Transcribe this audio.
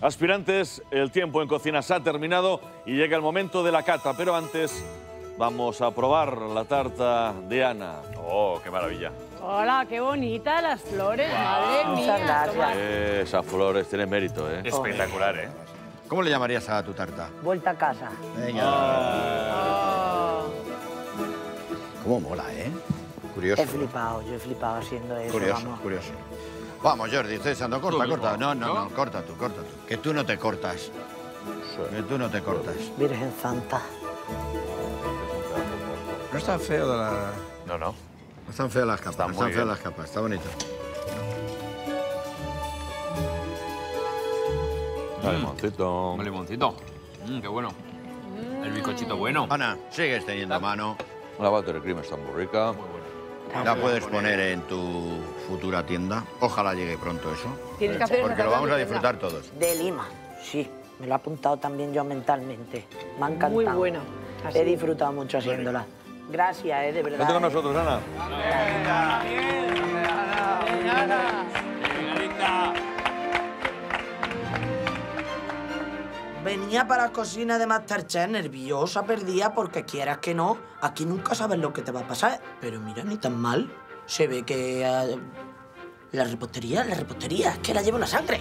Aspirantes, el tiempo en cocina se ha terminado y llega el momento de la cata, pero antes vamos a probar la tarta de Ana. Oh, qué maravilla. Hola, qué bonitas las flores, madre mía. Muchas gracias. Esas flores tienen mérito, ¿eh? Espectacular, ¿eh? ¿Cómo le llamarías a tu tarta? Vuelta a casa. Venga. Oh. ¿Cómo mola, eh? Curioso. He flipado, yo he flipado haciendo eso, Curioso, vamos. curioso. Vamos, Jordi, estoy diciendo, corta, corta. No, no, ¿no? no, corta tú, corta tú. Que tú no te cortas. Que tú no te cortas. Virgen Santa. No está feo de la... No, no. No están feas las capas, Está no muy están feas las capas, está bonito. Limoncito. Un limoncito. Mm, qué bueno. El bizcochito bueno. Ana, sigues teniendo mano. La buttercream está muy rica. La puedes poner en tu futura tienda. Ojalá llegue pronto eso. Tienes que hacer Porque lo vamos a disfrutar todos. De Lima, sí. Me lo he apuntado también yo mentalmente. Me ha encantado. Muy buena. Así. He disfrutado mucho haciéndola. Gracias, eh, de verdad. Vente con eh. nosotros, Ana. Venía para la cocina de Masterchef nerviosa, perdida, porque quieras que no, aquí nunca sabes lo que te va a pasar. Pero mira, ni tan mal. Se ve que... eh, la repostería, la repostería, es que la llevo la sangre.